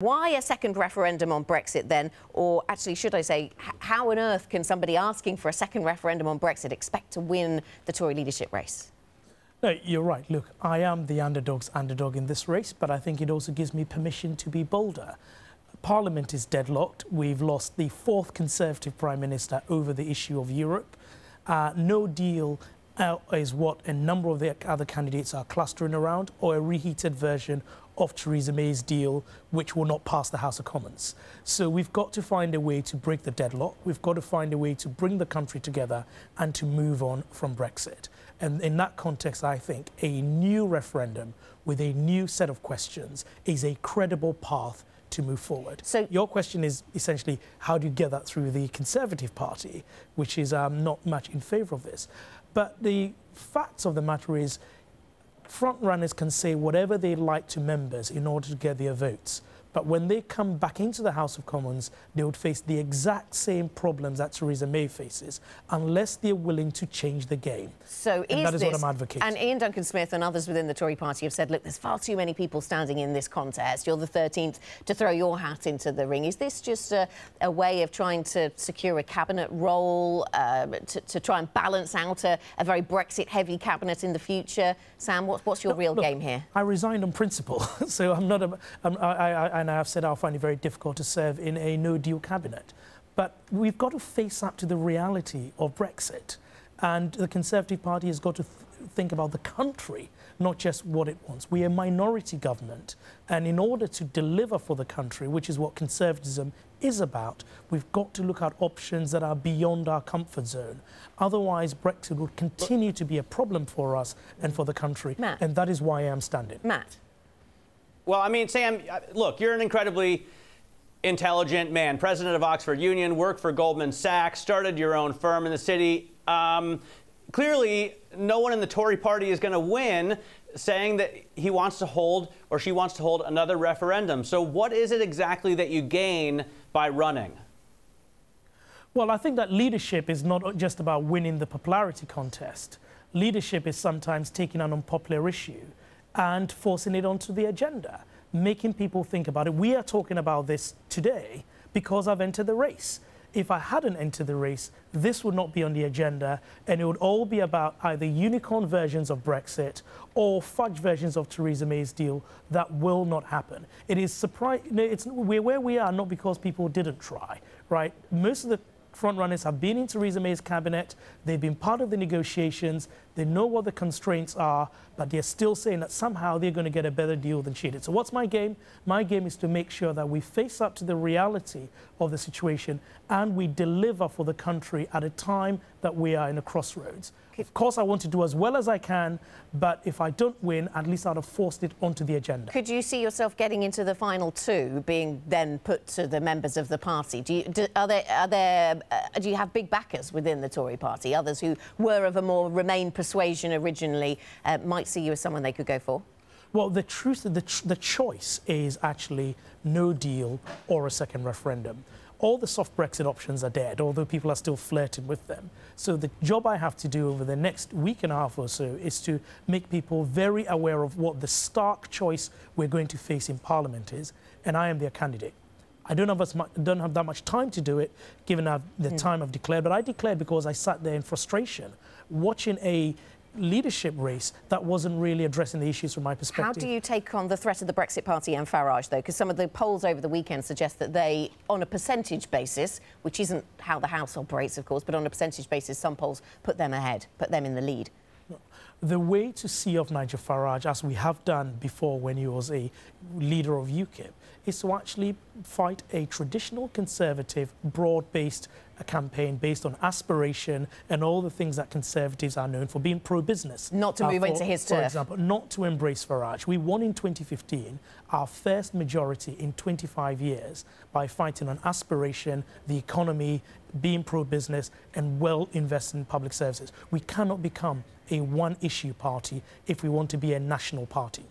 Why a second referendum on Brexit then? Or actually, should I say, how on earth can somebody asking for a second referendum on Brexit expect to win the Tory leadership race? No, you're right. Look, I am the underdog's underdog in this race, but I think it also gives me permission to be bolder. Parliament is deadlocked. We've lost the fourth Conservative Prime Minister over the issue of Europe. Uh, no deal is what a number of the other candidates are clustering around, or a reheated version of Theresa May's deal, which will not pass the House of Commons. So we've got to find a way to break the deadlock. We've got to find a way to bring the country together and to move on from Brexit. And in that context, I think a new referendum with a new set of questions is a credible path to move forward. So your question is essentially how do you get that through the Conservative Party, which is um, not much in favour of this. But the facts of the matter is front runners can say whatever they like to members in order to get their votes. But when they come back into the House of Commons, they would face the exact same problems that Theresa May faces, unless they're willing to change the game. So and that is this, what I'm advocating. And Iain Duncan Smith and others within the Tory party have said, look, there's far too many people standing in this contest. You're the 13th to throw your hat into the ring. Is this just a, a way of trying to secure a cabinet role, uh, to, to, try and balance out a, a very Brexit-heavy cabinet in the future? Sam, what, what's your real look, game here? I resigned on principle, so I'm not. A, I'm, I, I, and I've said I'll find it very difficult to serve in a no-deal cabinet. But we've got to face up to the reality of Brexit. And the Conservative Party has got to th think about the country, not just what it wants. We are a minority government. And in order to deliver for the country, which is what conservatism is about, we've got to look at options that are beyond our comfort zone. Otherwise, Brexit would continue to be a problem for us and for the country. Matt. And that is why I am standing. Matt. Well, I mean, Sam, uh, look, you're an incredibly intelligent man, president of Oxford Union, worked for Goldman Sachs, started your own firm in the city. Um, clearly, no one in the Tory party is going to win saying that he wants to hold or she wants to hold another referendum. So, what is it exactly that you gain by running? Well, I think that leadership is not just about winning the popularity contest. Leadership is sometimes taking an unpopular issue and forcing it onto the agenda, making people think about it. We are talking about this today because I've entered the race. If I hadn't entered the race, this would not be on the agenda, and it would all be about either unicorn versions of Brexit or fudge versions of Theresa May's deal that will not happen. It is surprising. It's we're where we are not because people didn't try, right? Most of the frontrunners have been in Theresa May's cabinet. They've been part of the negotiations. They know what the constraints are, but they're still saying that somehow they're going to get a better deal than she did. So what's my game? My game is to make sure that we face up to the reality of the situation and we deliver for the country at a time that we are in a crossroads. Of course, I want to do as well as I can, but if I don't win, at least I'd have forced it onto the agenda. Could you see yourself getting into the final two, being then put to the members of the party? Do you, do, are there, are there, uh, do you have big backers within the Tory party? Others who were of a more Remain persuasion originally uh, might see you as someone they could go for? Well, the truth, the, the choice is actually no deal or a second referendum all the soft Brexit options are dead, although people are still flirting with them. So the job I have to do over the next week and a half or so is to make people very aware of what the stark choice we're going to face in Parliament is, and I am their candidate. I don't have, as much, don't have that much time to do it, given the mm. time I've declared, but I declared because I sat there in frustration, watching a leadership race that wasn't really addressing the issues from my perspective. How do you take on the threat of the Brexit Party and Farage, though? Because some of the polls over the weekend suggest that they, on a percentage basis, which isn't how the House operates, of course, but on a percentage basis, some polls put them ahead, put them in the lead. The way to see of Nigel Farage, as we have done before when he was a leader of UKIP, is to actually fight a traditional conservative, broad-based campaign based on aspiration and all the things that conservatives are known for, being pro-business. Not to uh, move for, into his turf. For example, not to embrace Farage. We won in 2015, our first majority in 25 years, by fighting on aspiration, the economy, being pro-business, and well invested in public services. We cannot become a one-issue party if we want to be a national party.